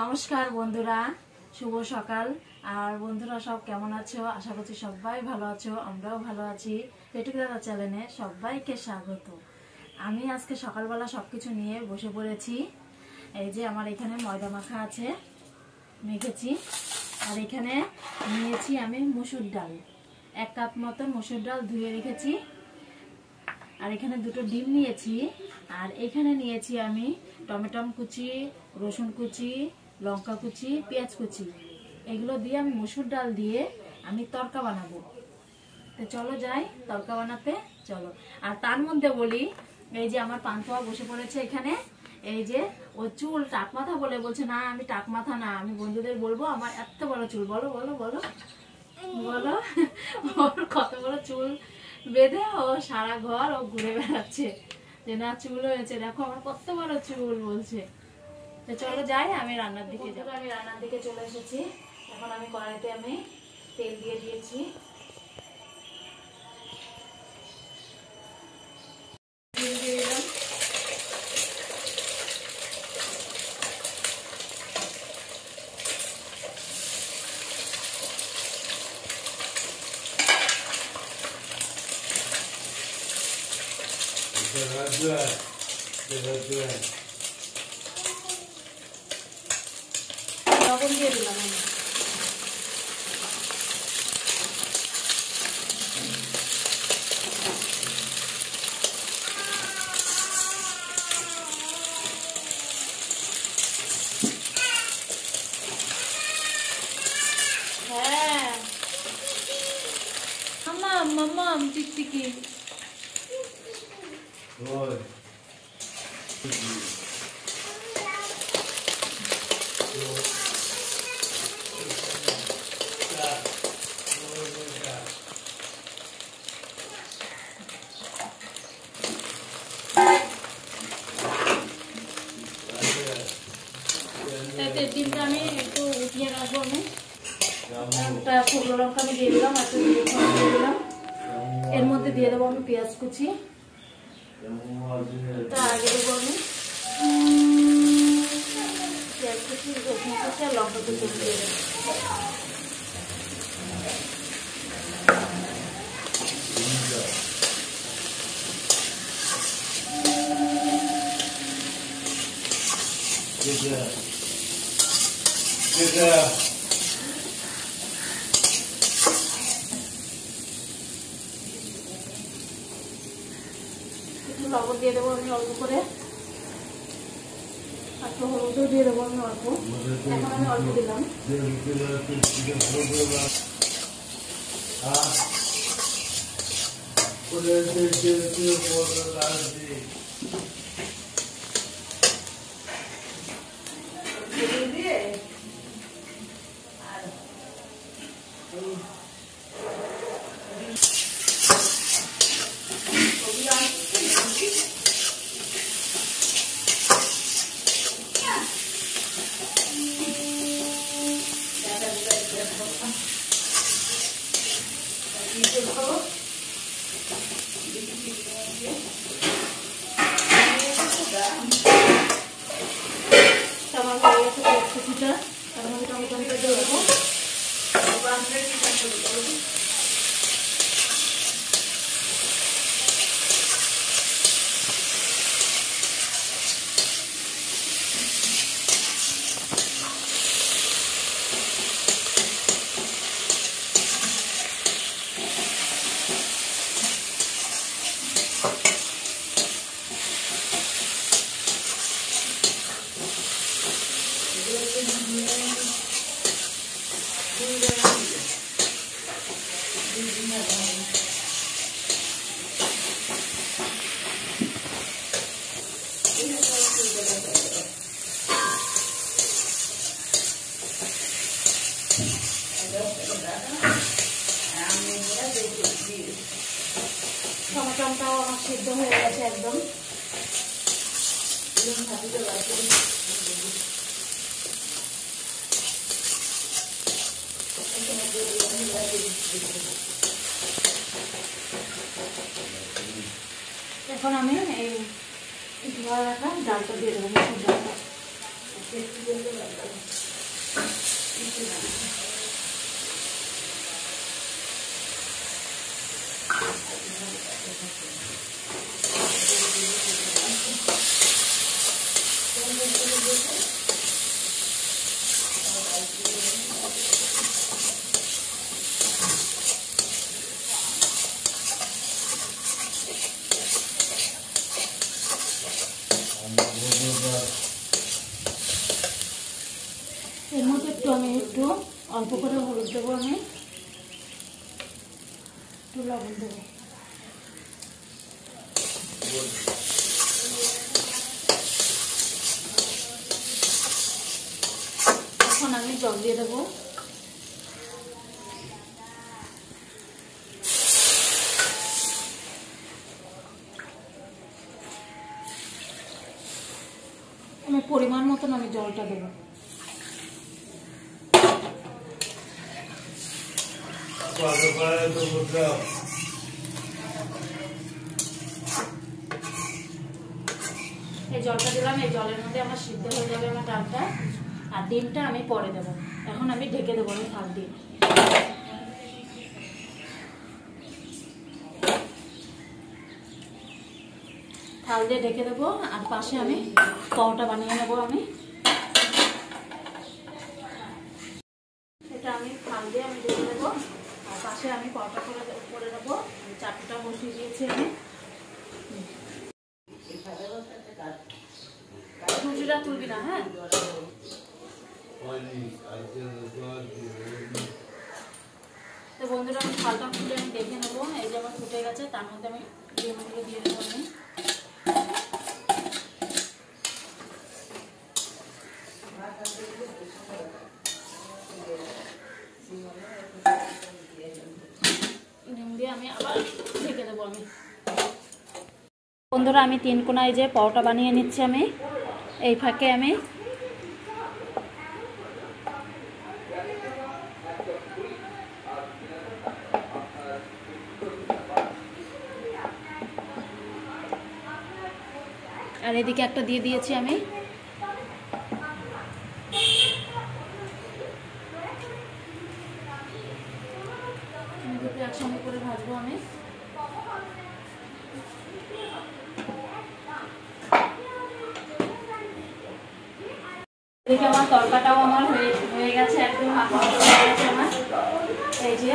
নমস্কার বন্ধুরা, শুভ সকাল। আর বন্ধুরা, সব কেমন আছো? আশা করছি সবাই ভালো আছো, আমরাও ভালো আছি। পেটুক দাদা চ্যানেলে সবাইকে স্বাগত। আমি আজকে সকালবেলা সব কিছু নিয়ে বসে পড়েছি। এই যে আমার এখানে ময়দা মাখা আছে, মেখেছি। আর এখানে নিয়েছি আমি মুসুর ডাল। এক কাপ মতো মুসুর ডাল ধুয়ে রেখেছি। আর এখানে দুটো ডিম নিয়েছি। আর এখানে নিয়েছি আমি টমেটম কুচি, রসুন কুচি লঙ্কা কুচি, পেঁয়াজ কুচি। এগুলো দিয়ে আমি মুসুর ডাল দিয়ে আমি তরকা বানাবো। তো চলো যাই, তরকা বানাতে চলো। আর তার মধ্যে বলি, এই যে আমার পান্তুয়া বসে পড়েছে এখানে, এই যে ও চুল টাক মাথা বলে বলছে, না, আমি টাক মাথা না, আমি বন্ধুদের বলব, আমার এত বড় চুল। বলো বলো বলো। বলো, ওর কত বড় চুল বেঁধে ও সারা ঘর ও ঘুরে বেড়াচ্ছে। যে না, চুল হয়েছে। দেখো, আমার কত বড় চুল বলছে। তো চলো যাই আমি রান্নার দিকে যাব আমি রান্নার দিকে চলে এসেছি। এখন আমি কড়াইতে আমি তেল দিয়ে দিয়েছি। তেল দিয়ে দিলাম। লবণ দিয়ে দিলাম আমি হ্যাঁ মাম্মাম মাম্মাম টিকটিকি তাতে ডিমটা আমি একটু উঠিয়ে রাখব আমি একটা শুকনো লঙ্কা আমি দিয়ে দিলাম একটা দিয়ে দিলাম এর মধ্যে দিয়ে দেবো আমি পেঁয়াজ কুচি। তা আগে দেবো আমি। পেঁয়াজ কুচি আর লঙ্কা দেবো। দিয়ে দেবো আমি অল্প করে। একটু হলুদও দিয়ে দেবো আমি অল্প। এখন আমি অল্প দিলাম। আমার হয়ে গেছে পেঁয়াজ কুচিটা তার মধ্যে টমেটোটা দিয়ে দেবো টমেটোটাও আমার সিদ্ধ হয়ে গেছে একদম। এখন আমি এই ধোয়া রাখা ডালটা দিয়ে দেবো মুসুর ডালটা এর মধ্যে একটু আমি একটু অল্প করে হলুদ দেবো আমি। একটু লবণ দেবো। এখন আমি জল দিয়ে দেবো। আমি পরিমাণ মতন আমি জলটা দেবো। এই জলটা দিলাম, এই জলের মধ্যে আমার সিদ্ধ হয়ে যাবে আমার ডালটা। আর ডিমটা আমি পরে দেব। এখন আমি ঢেকে দেবো আমি থাল দিয়ে। থাল দিয়ে ঢেকে দেবো, আর পাশে আমি পরোটা বানিয়ে নেব আমি এটা আমি থাল দিয়ে আমি ঢেকে দেবো আর পাশে আমি পরোটা করে করে দেবো চাটুটা বসিয়ে দিয়েছি আমি। রুটিটা তুলবি না হ্যাঁ? তো বন্ধুরা, আমি থালটা ফুটে আমি দেখে নেব। এই যে আমার ফুটে গেছে, তার মধ্যে আমি দিয়ে দেবো আমি ডিম দিয়ে আমি আবার ঢেকে দেবো বন্ধুরা, আমি তিন কোনায় যে পরোটা বানিয়ে নিচ্ছি আমি। এই ফাঁকে আমি। আর এদিকে একটা দিয়ে দিয়েছি আমি দুটো একসঙ্গে করে ভাজবো আমি এদিকে আমার তরকাটাও আমার হয়ে হয়ে গেছে একদম মাখা মাখা হয়ে গেছে আমার এই যে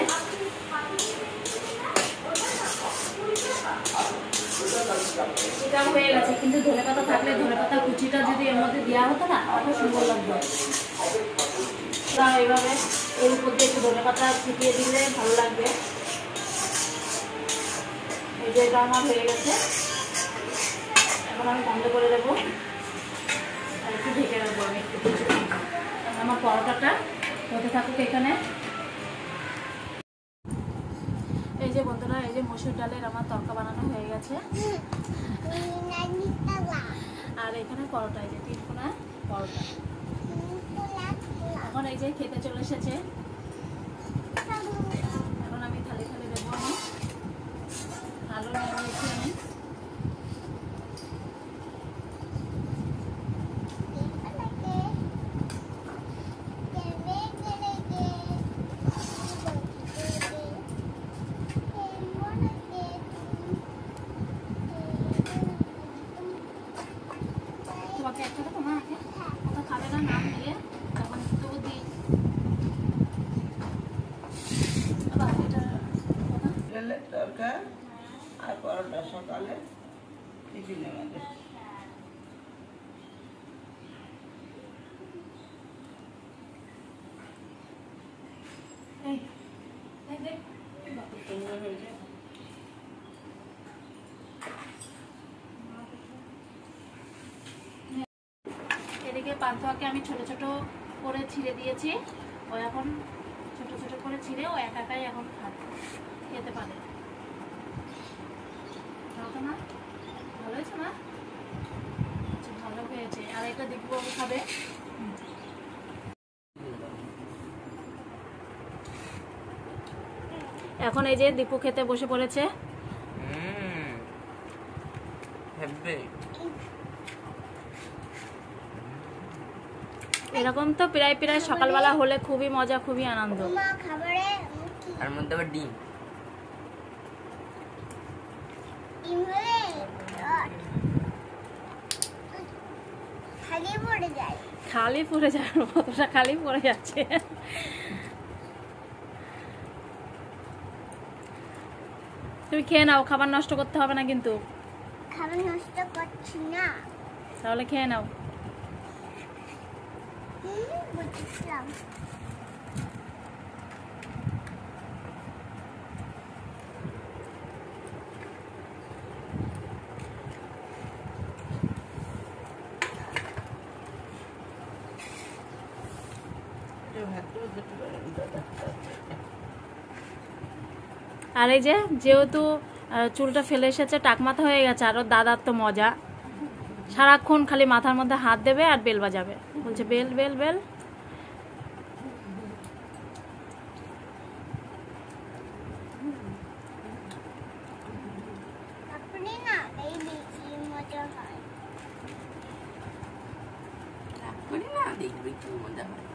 এটা হয়ে গেছে, কিন্তু ধনে থাকলে ধনে কুচিটা যদি এর মধ্যে দেওয়া হতো না কত সুন্দর লাগবে এইভাবে এর উপর একটু ধনে পাতা দিলে ভালো লাগবে। এই যে আমার হয়ে গেছে। এখন আমি বন্ধ করে দেবো। আর ঢেকে রাখব আমি একটু। আমার পরোটাটা হতে থাকুক এখানে। এই যে বন্ধুরা এই যে মসুর ডালের আমার তরকা বানানো হয়ে গেছে। আর এখানে পরোটা এই যে তিনকোনা পরোটা। এখন এই যে খেতে চলে এসেছে এখন আমি থালি থালি দেবো আমি আলু নিয়ে নিয়েছি আমি তোমাকে একটা দেবো মা আগে ওটা খাবে না নাম দিয়ে তখন তবু দিই আবার এটা ওটা ডালের তরকা আর পরোটা সকালে সুন্দর হয়েছে। এদিকে পান্তাকে আমি ছোট ছোট করে ছিঁড়ে দিয়েছি। ও এখন ছোট ছোট করে ছিঁড়ে ও একা একাই এখন খাবে খেতে পারে। ভালো হয়েছে আচ্ছা, ভালো হয়েছে। আর এটা দেখব খাবে? এখন এই যে দীপু খেতে বসে পড়েছে। এরকম তো প্রায় প্রায় সকালবেলা হলে খুবই মজা খুবই আনন্দ। তার মধ্যে আবার ডিম ডিম হলে রড খালি পড়ে যায় কতটা খালি পড়ে যাচ্ছে। তুমি খেয়ে নাও খাবার নষ্ট করতে হবে না কিন্তু। খাবার নষ্ট করছি না। তাহলে খেয়ে নাও। বুঝলাম আর এই যে যেহেতু চুলটা ফেলে এসেছে, টাক মাথা হয়ে গেছে, আর ওর দাদার তো মজা। সারাক্ষণ খালি মাথার মধ্যে হাত দেবে আর বেল বাজাবে। বলছে, বেল বেল বেল আপনি না এই বেশি মজা হয় করি না দেখবি কি মজা হয়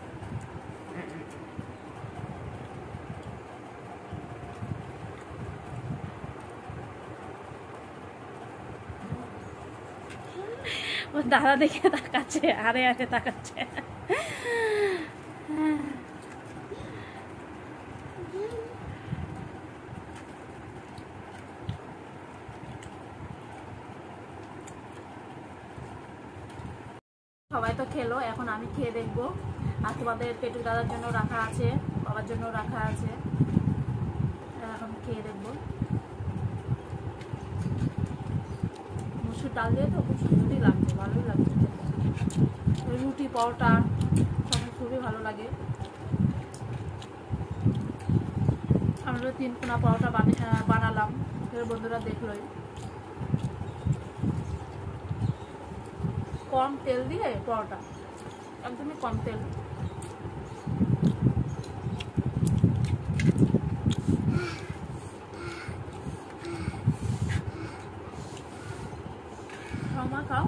ওর দাদা দেখে তাকাচ্ছে, আরে আরে তাকাচ্ছে। সবাই তো খেলো, এখন আমি খেয়ে দেখব। আর তোমাদের পেটু দাদার জন্য রাখা আছে, বাবার জন্য রাখা আছে। এখন খেয়ে দেখব। মুসুর ডাল দিয়ে তো খুব সুন্দরই লাগছে ভালোই লাগছে রুটি, পরোটা সব খুবই ভালো লাগে। আমরা তিন কোনা পরোটা বানি- বানালাম বন্ধুরা দেখলোই। কম তেল দিয়ে পরোটা, একদমই কম তেল খাও মা খাও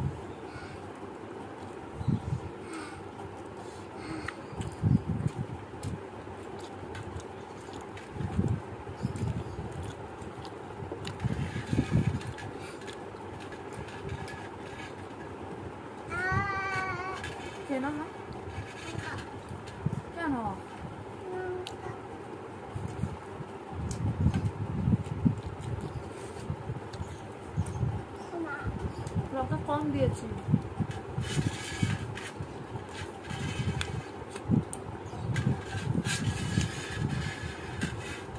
আহ, খেয়ে নাও মা কেন মা, লঙ্কা কম দিয়েছি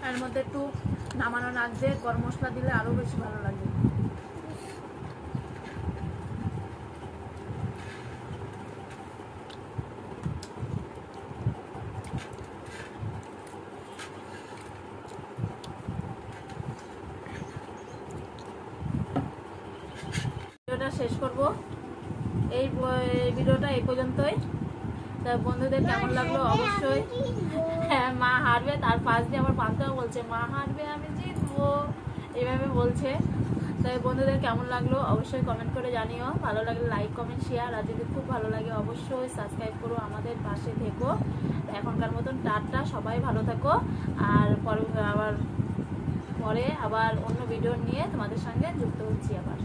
এর মধ্যে একটু নামানো নাক গরম মশলা দিলে আরও বেশি ভালো লাগে। তা বন্ধুদের কেমন লাগল? অবশ্যই। হ্যাঁ মা হারবে, তার পাশ দিয়ে আমার পান্তাও বলছে, মা হারবে, আমি জিতবো। এইভাবে বলছে। তাই বন্ধুদের কেমন লাগল? অবশ্যই কমেন্ট করে জানিও। ভালো লাগলে লাইক কমেন্ট শেয়ার আর যদি খুব ভালো লাগে, অবশ্যই সাবস্ক্রাইব করো আমাদের পাশে থেকো। এখনকার মতন টাটা, সবাই ভালো থাকো। আর পরে, আবার পরে আবার অন্য ভিডিও নিয়ে তোমাদের সঙ্গে যুক্ত হচ্ছি আবার।